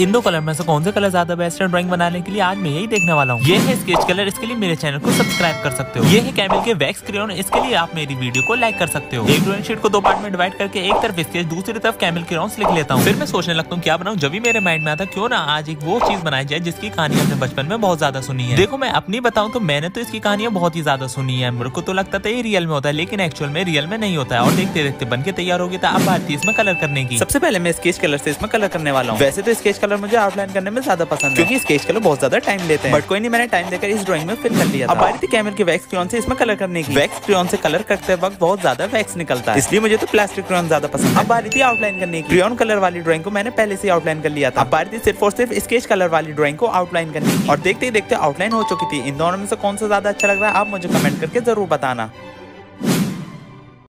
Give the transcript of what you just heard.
इन दो कलर में से कौन से कलर ज़्यादा बेस्ट है ड्राइंग बनाने के लिए आज मैं यही देखने वाला हूँ। ये है स्केच कलर इसके लिए मेरे चैनल को सब्सक्राइब कर सकते हो। ये है कैमल के वैक्स क्रियोन इसके लिए आप मेरी वीडियो को लाइक कर सकते हो। एक ड्रॉइंग शीट को दो पार्ट में डिवाइड करके एक तरफ़ स्केच दूसरी तरफ़ कैमल क्रियोन्स लिख लेता हूँ। फिर मैं सोचने लगता हूँ, क्या बनाऊँ? जब मेरे माइंड में आता क्यों ना आज एक वो चीज़ बनाई जाए जिसकी कहानी हमने बचपन में बहुत ज़्यादा सुनी है। देखो, मैं अपनी बताऊँ तो मैंने तो इसकी कहानियाँ बहुत ही ज़्यादा सुनी है। मेरे को तो लगता था ये रियल में होता है, लेकिन एक्चुअल में रियल में नहीं होता है। और देखते देखते बन के तैयार हो गया था, अब भारतीय इसमें कलर करने की। सबसे पहले मैं स्केच कलर से इसमें कलर करने वाला हूँ। वैसे तो स्केच कलर मुझे आउटलाइन करने में ज़्यादा पसंद है। क्योंकि स्केच कलर बहुत ज़्यादा टाइम लेते हैं। बट कोई नहीं मैंने टाइम देकर इस ड्राइंग में फिल कर लिया अब बारी थी कैमल के वैक्स क्रियोन से इसमें कलर करने की। वैक्स क्रियोन से कलर करते वक्त बहुत ज़्यादा वैक्स निकलता है। इसलिए मुझे तो प्लास्टिक क्रियोन ज़्यादा पसंद अब बारी थी आउटलाइन करने की। क्रियोन कलर वाली ड्राइंग को मैंने पहले से आउटलाइन कर लिया था। अब बारी थी सिर्फ़ और सिर्फ़ स्केच कलर वाली ड्रॉइंग को आउटलाइन करने की। और देखते ही देखते आउटलाइन हो चुकी थी। इन दोनों में से कौन सा ज़्यादा अच्छा लग रहा है आप मुझे कमेंट करके ज़रूर बताना।